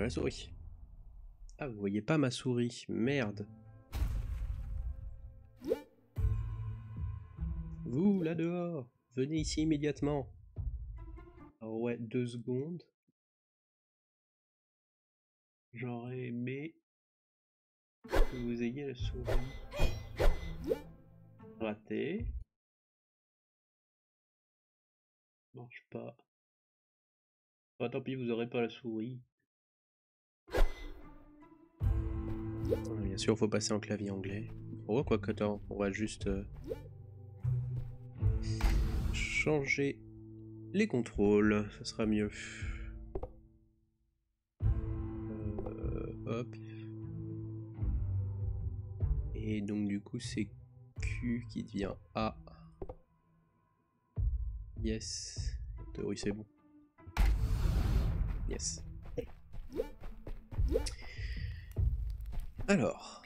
la souris. Ah, vous voyez pas ma souris. Merde. Vous, là dehors, venez ici immédiatement. Ouais, deux secondes. J'aurais aimé que vous ayez la souris. Raté. Marche pas. Tant pis, vous aurez pas la souris. Bien sûr, faut passer en clavier anglais. Oh, quoi que tant, on va juste euh, changer les contrôles, ça sera mieux. Euh, hop. Et donc du coup c'est Q qui devient A. Yes. Théorie c'est bon. Yes. Alors,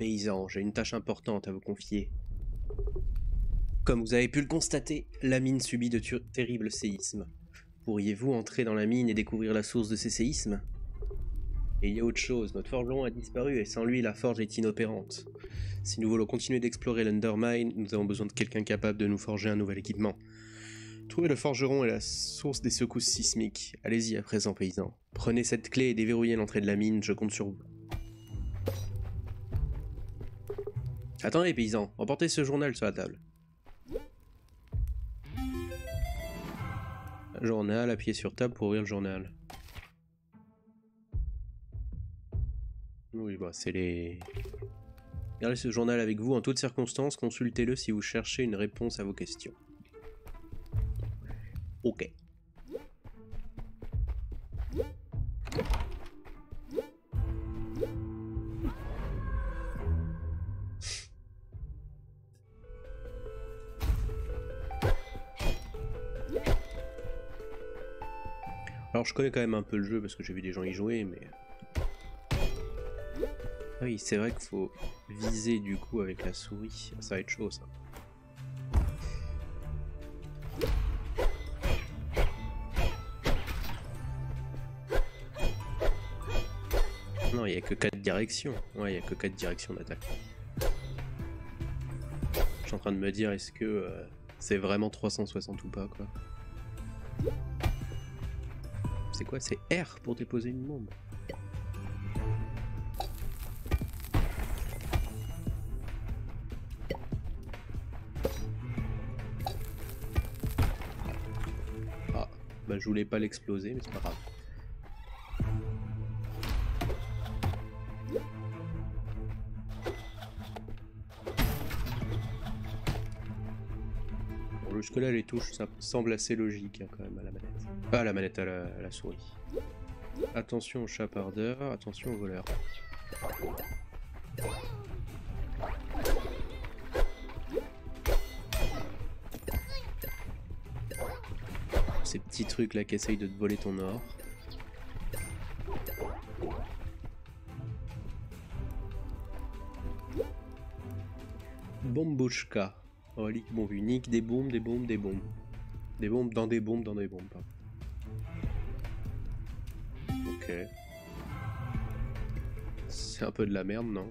paysan, j'ai une tâche importante à vous confier. Comme vous avez pu le constater, la mine subit de terribles séismes. Pourriez-vous entrer dans la mine et découvrir la source de ces séismes? Et il y a autre chose, notre forgeron a disparu et sans lui la forge est inopérante. Si nous voulons continuer d'explorer l'Undermine, nous avons besoin de quelqu'un capable de nous forger un nouvel équipement. Trouver le forgeron est la source des secousses sismiques. Allez-y à présent, paysan. Prenez cette clé et déverrouillez l'entrée de la mine, je compte sur vous. Attendez, paysan, emportez ce journal sur la table. Journal, appuyez sur table pour ouvrir le journal. Oui, bah c'est les... Gardez ce journal avec vous en toutes circonstances, consultez-le si vous cherchez une réponse à vos questions. Ok. Alors je connais quand même un peu le jeu parce que j'ai vu des gens y jouer, mais... Ah oui, c'est vrai qu'il faut viser du coup avec la souris. Ça va être chaud ça. Non, il n'y a que 4 directions. Ouais, il n'y a que 4 directions d'attaque. Je suis en train de me dire, est-ce que euh, c'est vraiment 360 ou pas, quoi? C'est quoi? C'est R pour déposer une bombe. Ah, bah je voulais pas l'exploser, mais c'est pas grave. Jusque-là, les touches ça semble assez logique hein, quand même à la manette. Pas à la manette, à la, souris. Attention au chapardeur, attention au voleur. Ces petits trucs là qui essayent de te voler ton or. Bombochka. Relique bon unique, des bombes, des bombes, des bombes. Des bombes dans des bombes, dans des bombes. Ok. C'est un peu de la merde, non?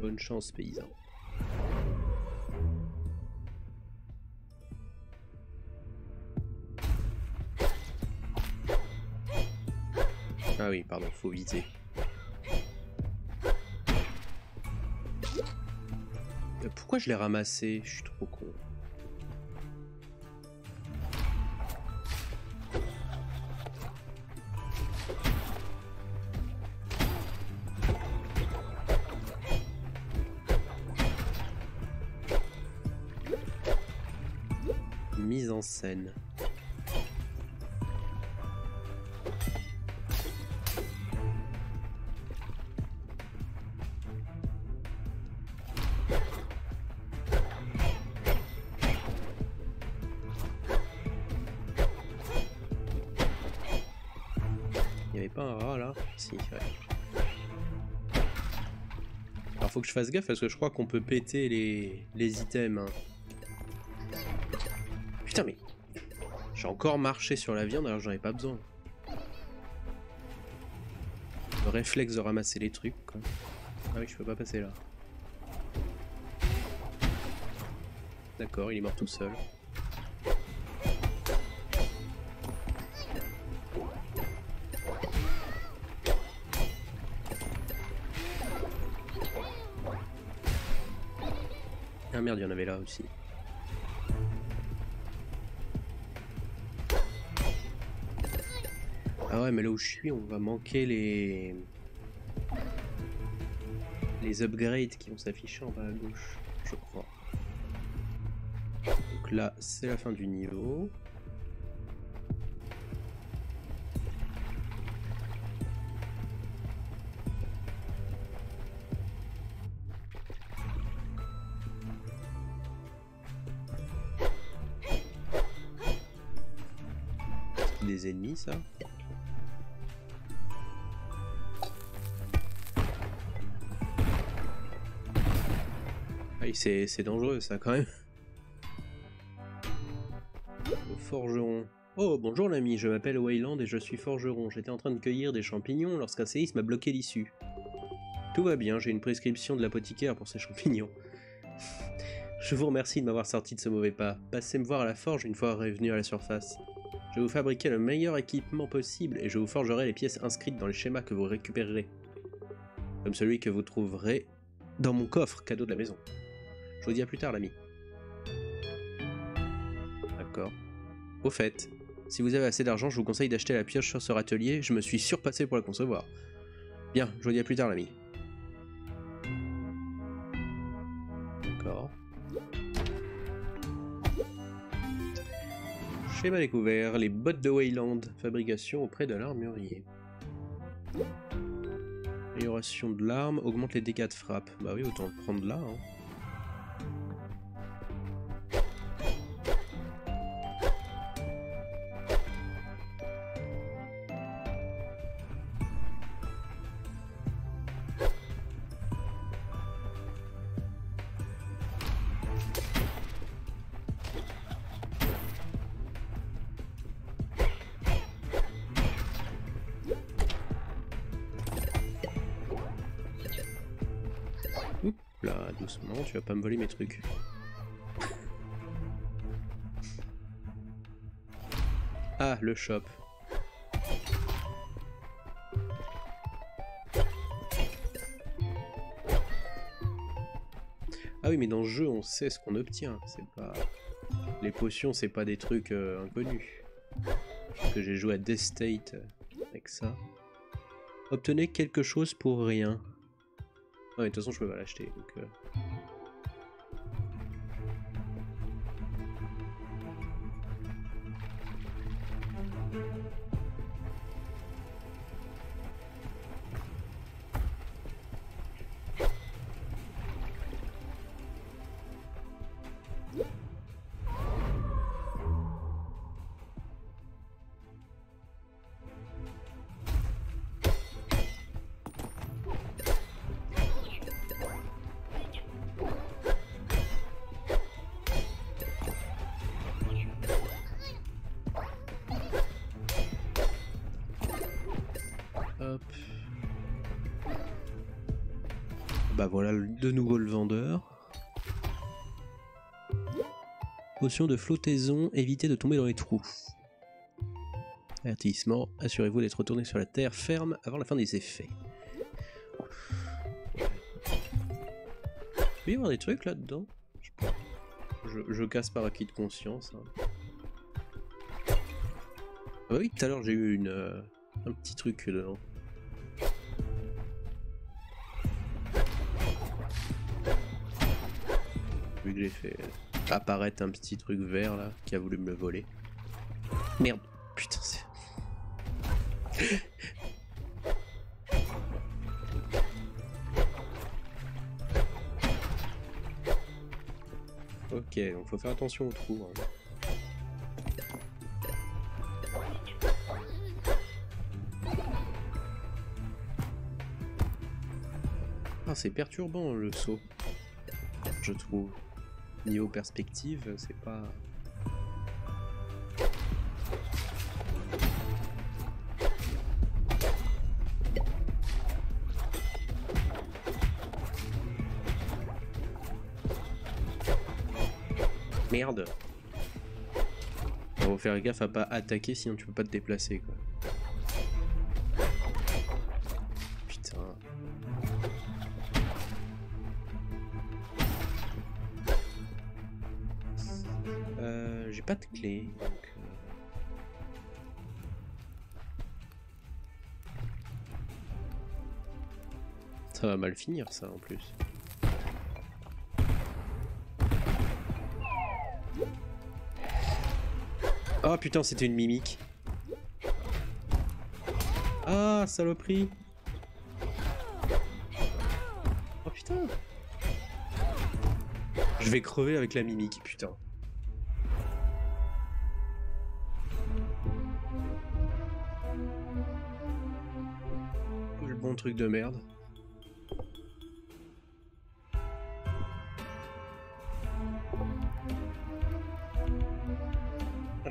Bonne chance, paysan. Ah oui, pardon, faut viser. Pourquoi je l'ai ramassé? Je suis trop con. Mise en scène. Fasse gaffe parce que je crois qu'on peut péter les, items. Hein. Putain mais... J'ai encore marché sur la viande alors j'en ai pas besoin. Le réflexe de ramasser les trucs. Ah oui, je peux pas passer là. D'accord, il est mort tout seul. Merde, il y en avait là aussi. Ah ouais, mais là où je suis, on va manquer les... Les upgrades qui vont s'afficher en bas à gauche, je crois. Donc là, c'est la fin du niveau. Ah, c'est dangereux ça quand même. Le forgeron. Oh, bonjour l'ami, je m'appelle Wayland et je suis forgeron. J'étais en train de cueillir des champignons lorsqu'un séisme a bloqué l'issue. Tout va bien, j'ai une prescription de l'apothicaire pour ces champignons. je vous remercie de m'avoir sorti de ce mauvais pas. Passez me voir à la forge une fois revenu à la surface. Je vais vous fabriquer le meilleur équipement possible et je vous forgerai les pièces inscrites dans les schémas que vous récupérerez. Comme celui que vous trouverez dans mon coffre cadeau de la maison. Je vous dis à plus tard l'ami. D'accord. Au fait, si vous avez assez d'argent, je vous conseille d'acheter la pioche sur ce râtelier, je me suis surpassé pour la concevoir. Bien, je vous dis à plus tard l'ami. Schéma découvert, les bottes de Wayland, fabrication auprès de l'armurier. Amélioration de l'arme, augmente les dégâts de frappe. Bah oui, autant le prendre là. Hein. Doucement, tu vas pas me voler mes trucs. Ah, le shop. Ah oui, mais dans le jeu, on sait ce qu'on obtient. C'est pas... Les potions, c'est pas des trucs euh, inconnus. Que j'ai joué à Death State avec ça. Obtenez quelque chose pour rien. Ouais, de toute façon, je peux pas l'acheter. Donc, euh... Bah voilà de nouveau le vendeur. Potion de flottaison, évitez de tomber dans les trous. Avertissement, assurez-vous d'être retourné sur la terre ferme avant la fin des effets. Il peut y avoir des trucs là-dedans? Je, casse par acquis de conscience. Hein. Ah oui, tout à l'heure j'ai eu une, euh, un petit truc dedans. J'ai fait apparaître un petit truc vert là qui a voulu me le voler. Merde, putain c'est. ok, donc faut faire attention aux trous. Hein. Ah, c'est perturbant le saut, je trouve. Niveau perspective, c'est pas. Merde. Faut faire gaffe à pas attaquer sinon tu peux pas te déplacer quoi. Ça va mal finir ça en plus. Oh putain, c'était une mimique. Ah, saloperie. Oh putain. Je vais crever avec la mimique, putain. Le bon truc de merde.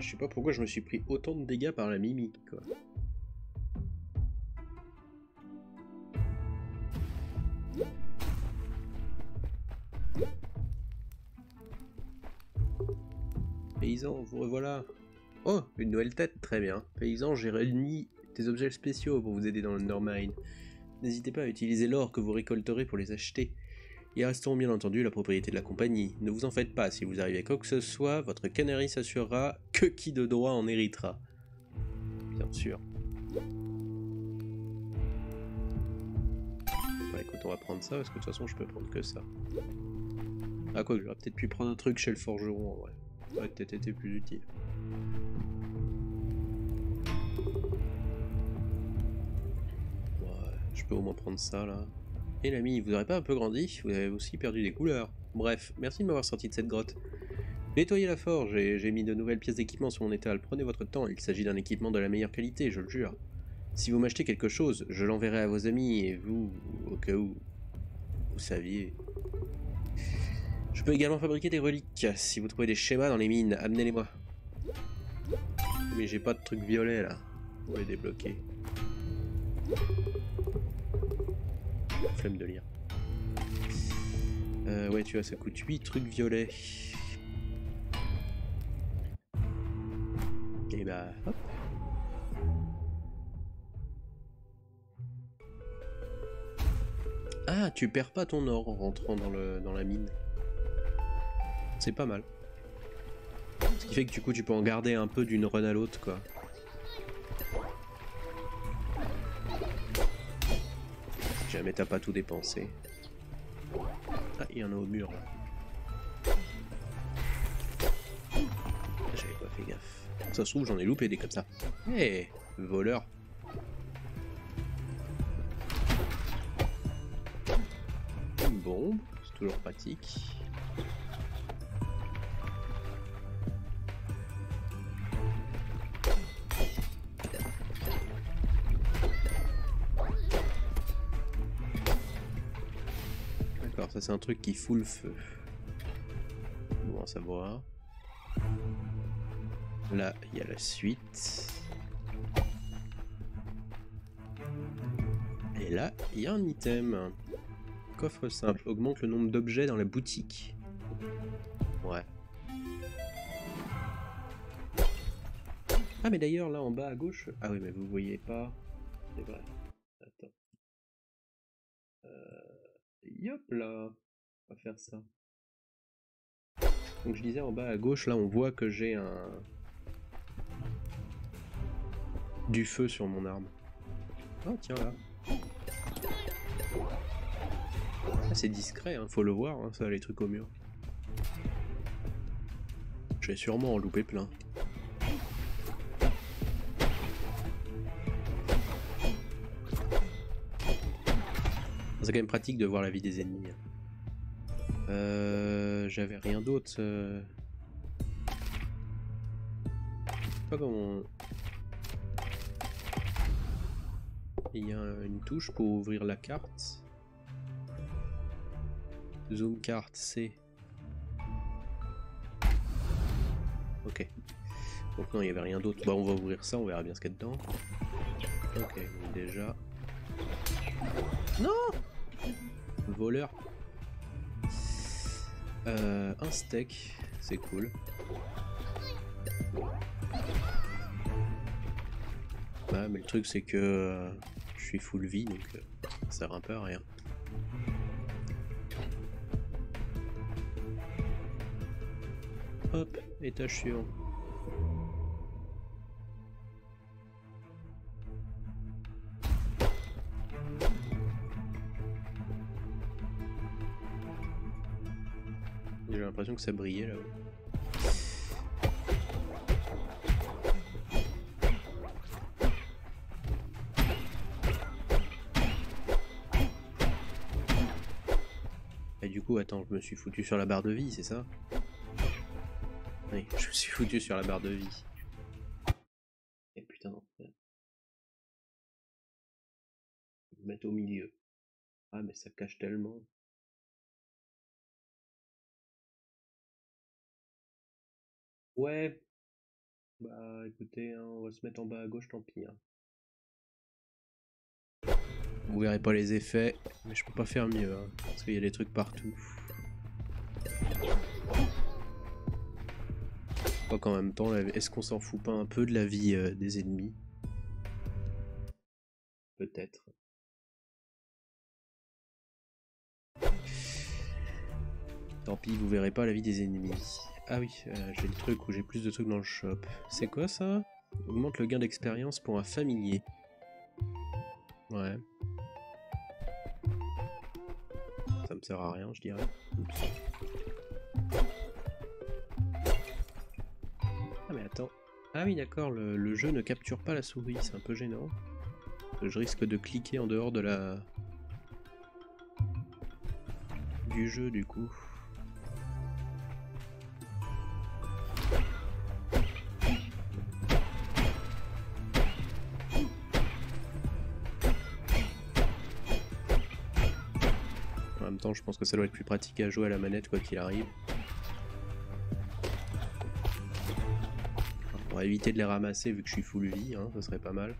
Je sais pas pourquoi je me suis pris autant de dégâts par la mimique, quoi. Paysan, vous revoilà. Oh, une nouvelle tête, très bien. Paysan, j'ai réuni des objets spéciaux pour vous aider dans l'Undermine. N'hésitez pas à utiliser l'or que vous récolterez pour les acheter. Ils resteront bien entendu la propriété de la compagnie. Ne vous en faites pas, si vous arrivez à quoi que ce soit, votre cannerie s'assurera que qui de droit en héritera. Bien sûr. Bah écoute, on va prendre ça, parce que de toute façon je peux prendre que ça. Ah quoi, j'aurais peut-être pu prendre un truc chez le forgeron en vrai. Ça aurait peut-être été plus utile. Ouais, je peux au moins prendre ça là. Et l'ami, vous n'aurez pas un peu grandi Vous avez aussi perdu des couleurs. Bref, merci de m'avoir sorti de cette grotte. Nettoyez la forge et j'ai mis de nouvelles pièces d'équipement sur mon étal. Prenez votre temps, il s'agit d'un équipement de la meilleure qualité, je le jure. Si vous m'achetez quelque chose, je l'enverrai à vos amis et vous, au cas où vous saviez. Je peux également fabriquer des reliques. Si vous trouvez des schémas dans les mines, amenez-les-moi. Mais j'ai pas de truc violet là. Pour les débloquer. Flemme de lire. Euh, ouais, tu vois, ça coûte 8 trucs violets. Et bah, hop. Ah, tu perds pas ton or en rentrant dans, le, dans la mine. C'est pas mal. Ce qui fait que du coup, tu peux en garder un peu d'une run à l'autre, quoi. Si jamais t'as pas tout dépensé. Ah, il y en a au mur là. J'avais pas fait gaffe. Ça se trouve, j'en ai loupé des comme ça. Hé, voleur. Une bombe, c'est toujours pratique. D'accord, ça c'est un truc qui fout le feu. Bon à savoir. Là, il y a la suite. Et là, il y a un item. Coffre simple. Augmente le nombre d'objets dans la boutique. Ouais. Ah mais d'ailleurs, là en bas à gauche... Ah oui, mais vous voyez pas. C'est vrai. Yop là. On va faire ça. Donc je disais en bas à gauche, là on voit que j'ai un... Du feu sur mon arme. Oh tiens là. Ah, c'est discret, hein, faut le voir, hein, ça les trucs au mur. Je vais sûrement en louper plein. C'est quand même pratique de voir la vie des ennemis. Euh, J'avais rien d'autre. Euh... Je sais pas comment. Il y a une touche pour ouvrir la carte. Zoom carte C. Ok. Donc non, il n'y avait rien d'autre. Bah on va ouvrir ça, on verra bien ce qu'il y a dedans. Ok, déjà... Non Voleur. Euh, un steak. c'est cool. Ouais, mais le truc c'est que euh, je suis full vie donc euh, ça sert un peu à rien. Hop, étage suivant. L'impression que ça brillait là-haut. Et du coup, attends, je me suis foutu sur la barre de vie, c'est ça? Oui, je me suis foutu sur la barre de vie. Et putain, non. Mettre au milieu. Ah, mais ça cache tellement. Ouais. Bah écoutez, hein, on va se mettre en bas à gauche, tant pis. hein. Vous verrez pas les effets, mais je peux pas faire mieux, hein, parce qu'il y a des trucs partout. Quoi qu'en même temps, est-ce qu'on s'en fout pas un peu de la vie euh, des ennemis? Peut-être. Tant pis, vous verrez pas la vie des ennemis. Ah oui, euh, j'ai le truc où j'ai plus de trucs dans le shop. C'est quoi ça? Augmente le gain d'expérience pour un familier. Ouais. Ça me sert à rien, je dirais. Oups. Ah mais attends. Ah oui d'accord, le, le jeu ne capture pas la souris, c'est un peu gênant. Je risque de cliquer en dehors de la... du jeu du coup. Temps, je pense que ça doit être plus pratique à jouer à la manette quoi qu'il arrive. On va éviter de les ramasser vu que je suis full vie, hein, ça serait pas mal.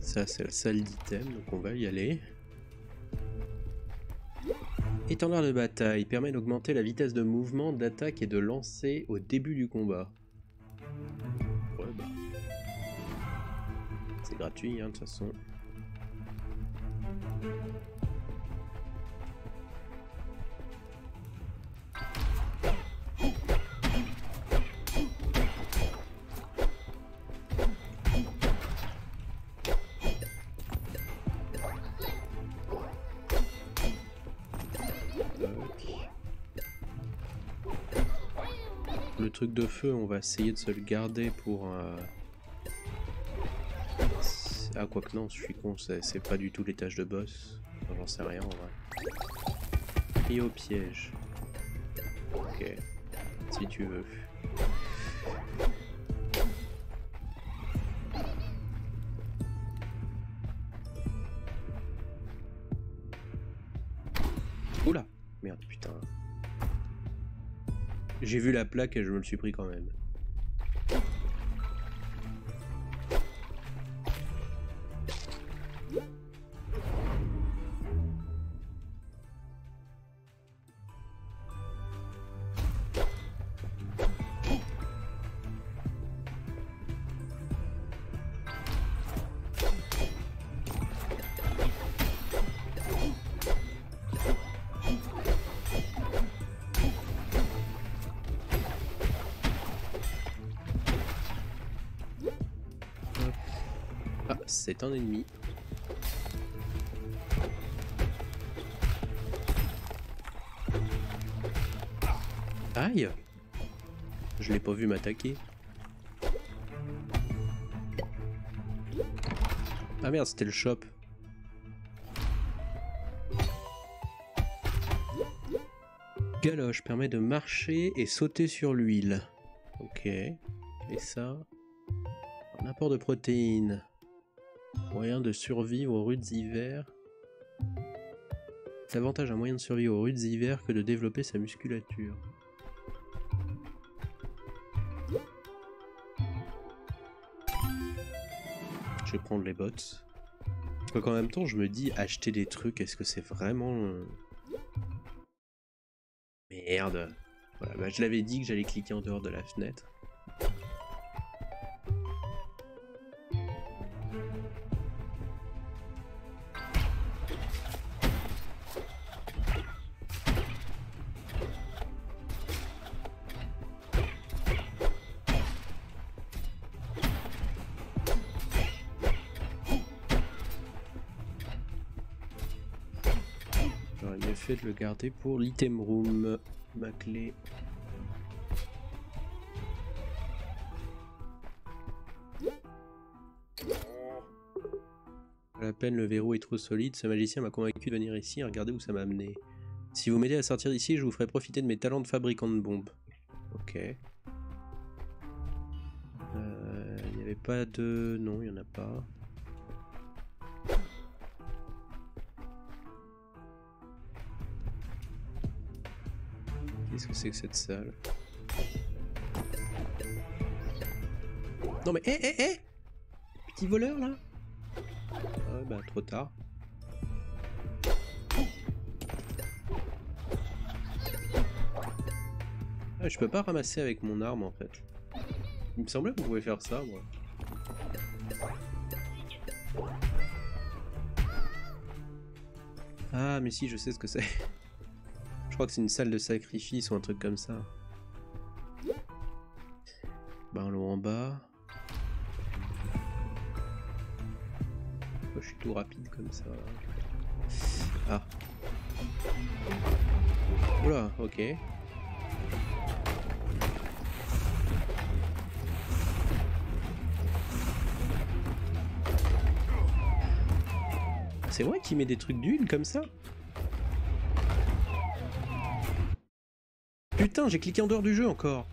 Ça c'est la salle d'item, donc on va y aller. Étendard de bataille permet d'augmenter la vitesse de mouvement, d'attaque et de lancer au début du combat. Ouais, bah. C'est gratuit, hein, de toute façon. Le truc de feu, on va essayer de se le garder pour... euh, Ah, quoi que non, je suis con, c'est pas du tout l'étage de boss. J'en sais rien en vrai. Et au piège. Ok. Si tu veux. Oula Merde, putain. J'ai vu la plaque et je me le suis pris quand même. C'est un ennemi. Aïe Je l'ai pas vu m'attaquer. Ah merde, c'était le shop. Galoche permet de marcher et sauter sur l'huile. Ok. Et ça Un apport de protéines. Moyen de survivre aux rudes hivers. Davantage un moyen de survivre aux rudes hivers que de développer sa musculature. Je vais prendre les bottes. Quoique en même temps, je me dis, acheter des trucs, est-ce que c'est vraiment... euh, Merde. Voilà, bah, je l'avais dit que j'allais cliquer en dehors de la fenêtre. De le garder pour l'item room. Ma clé. À la peine, le verrou est trop solide. Ce magicien m'a convaincu de venir ici. Regardez où ça m'a amené. Si vous m'aidez à sortir d'ici, je vous ferai profiter de mes talents de fabricant de bombes. Ok. Il n'y avait pas de... Non, il n'y en a pas. Qu'est-ce que c'est que cette salle? Non mais hé hé hé Petit voleur là Ah bah trop tard. Ah, je peux pas ramasser avec mon arme en fait. Il me semblait qu'on pouvait faire ça moi. Ah mais si je sais ce que c'est. Je crois que c'est une salle de sacrifice ou un truc comme ça. L'eau en bas. je suis tout rapide comme ça Ah. Oula, ok. C'est vrai qu'il met des trucs d'huile comme ça Putain, j'ai cliqué en dehors du jeu encore.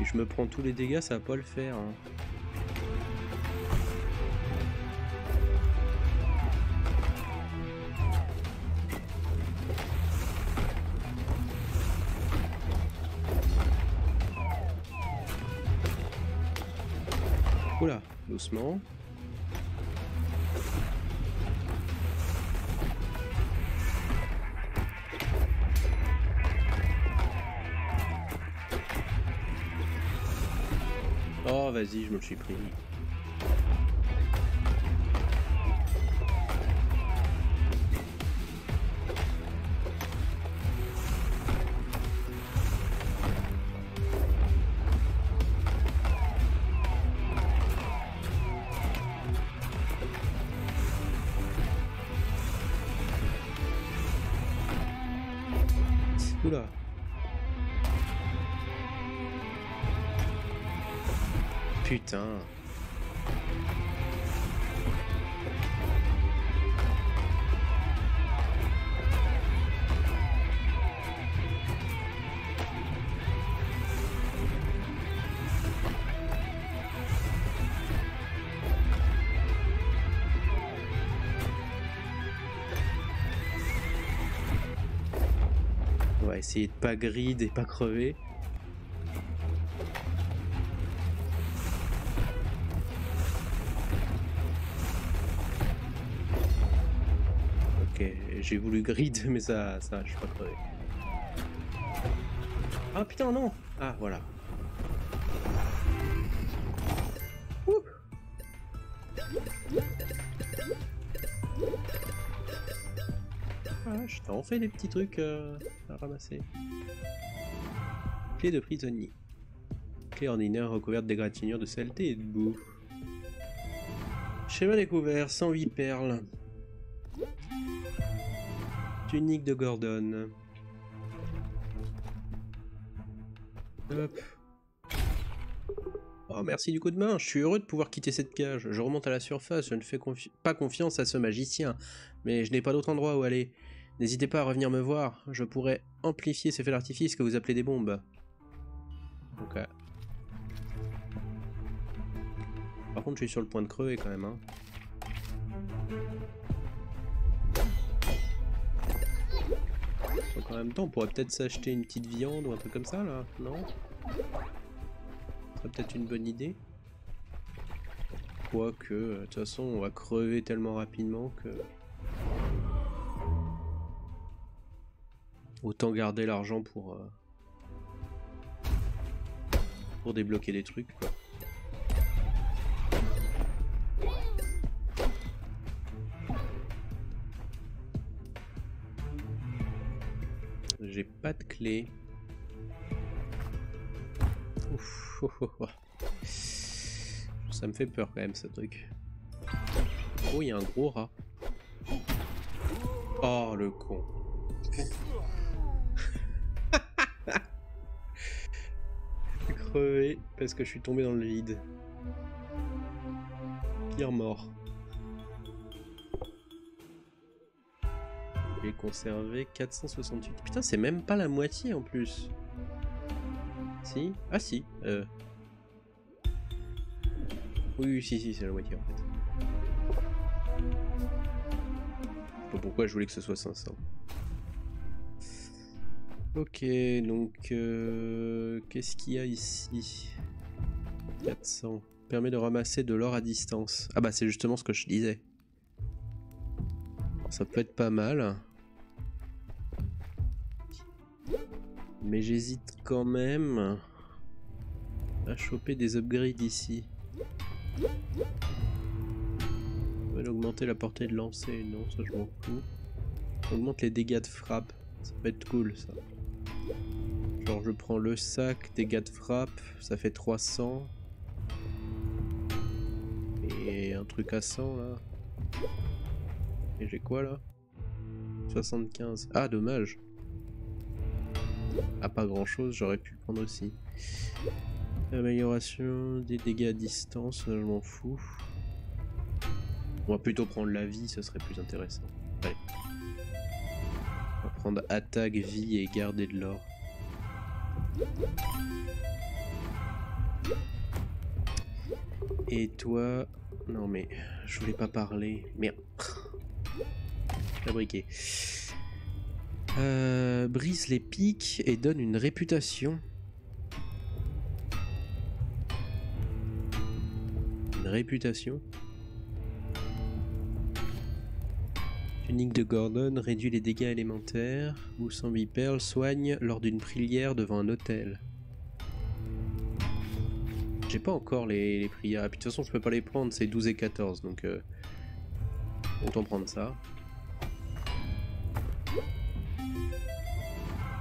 Si je me prends tous les dégâts, ça va pas le faire. hein. Vas-y, je me suis pris. Putain. On va essayer de pas grid et pas crever. J'ai voulu grid, mais ça, ça, je suis pas crevé. Ah putain, non Ah, voilà. Ouh. Ah, je t'en fais des petits trucs euh, à ramasser. Clé de prisonnier. Clé ordinaire recouverte d'égratignures de saleté et de boue. Schéma découvert, 108 perles. Tunique de Gordon. Oh, merci du coup de main, je suis heureux de pouvoir quitter cette cage. Je remonte à la surface, je ne fais pas confiance à ce magicien, mais je n'ai pas d'autre endroit où aller. N'hésitez pas à revenir me voir, je pourrais amplifier ces feux d'artifice que vous appelez des bombes. Ok. Par contre, je suis sur le point de crever quand même. Hein. Donc en même temps, on pourrait peut-être s'acheter une petite viande ou un truc comme ça là, non? Serait peut-être une bonne idée. Quoique, de toute façon, on va crever tellement rapidement que... Autant garder l'argent pour... Euh, pour débloquer des trucs, quoi. oh, oh, oh. Ça me fait peur quand même ce truc. Oh, il y a un gros rat. Oh, le con. crevé parce que je suis tombé dans le vide. Pire mort. J'ai conservé 468. Putain, c'est même pas la moitié en plus. Si? Ah si. Euh... Oui, si, si, c'est la moitié en fait. Pourquoi je voulais que ce soit 500. Ok, donc euh, qu'est-ce qu'il y a ici? 400. Permet de ramasser de l'or à distance. Ah bah c'est justement ce que je disais. Ça peut être pas mal. Mais j'hésite quand même à choper des upgrades ici. On va augmenter la portée de lancer. Non, ça je m'en fous. augmente les dégâts de frappe. Ça peut être cool ça. Genre je prends le sac, dégâts de frappe, ça fait 300. Et un truc à 100 là. Et j'ai quoi là? 75. Ah dommage. Ah pas grand chose, j'aurais pu prendre aussi. Amélioration des dégâts à distance, je m'en fous. On va plutôt prendre la vie, ce serait plus intéressant. Allez. On va prendre attaque, vie et garder de l'or. Et toi... Non mais, je voulais pas parler. Merde. Fabriqué. Euh, brise les pics et donne une réputation. Une réputation. Tunique de Gordon réduit les dégâts élémentaires. Ou 108 perles soigne lors d'une prière devant un hôtel. J'ai pas encore les, prières. Et puis de toute façon, je peux pas les prendre, c'est 12 et 14. Donc, euh, autant prendre ça.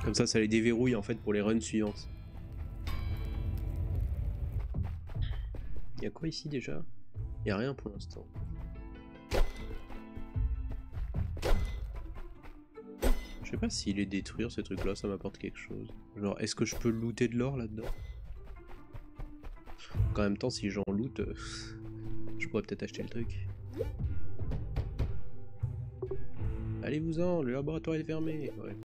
Comme ça, ça les déverrouille en fait pour les runs suivantes. Y'a quoi ici déjà? Y'a rien pour l'instant. Je sais pas si les détruire ces trucs là ça m'apporte quelque chose. Genre est-ce que je peux looter de l'or là-dedans? En même temps si j'en loot, euh, je pourrais peut-être acheter le truc. Allez-vous-en, le laboratoire est fermé.